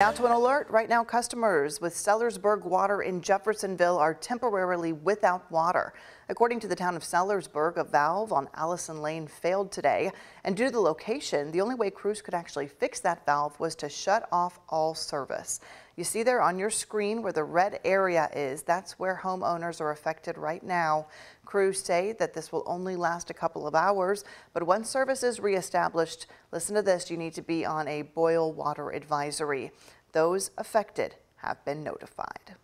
Now to an alert. Right now, customers with Sellersburg Water in Jeffersonville are temporarily without water. According to the town of Sellersburg, a valve on Allison Lane failed today. And due to the location, the only way crews could actually fix that valve was to shut off all service. You see there on your screen where the red area is, that's where homeowners are affected right now. Crews say that this will only last a couple of hours, but once service is reestablished, listen to this, you need to be on a boil water advisory. Those affected have been notified.